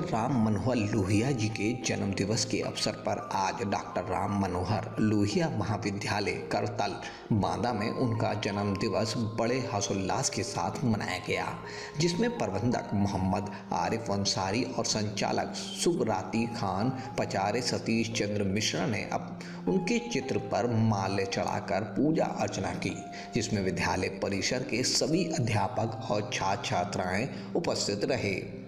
Doctor Ram Manohar Lohia ji के जन्म दिवस के अवसर पर आज डॉक्टर राम मनोहर लोहिया महाविद्यालय करतल, बांदा में उनका जन्म दिवस बड़े हर्षोल्लास के साथ मनाया गया, जिसमें प्रबंधक मोहम्मद आरिफ अंसारी और संचालक सुबराती खान, पचारे सतीश चंद्र मिश्रा ने अब उनके चित्र पर माल्य चढ़ाकर पूजा अर्चना की, जिसमें विद्यालय परिसर के सभी अध्यापक और छात्र छात्राएँ उपस्थित रहे।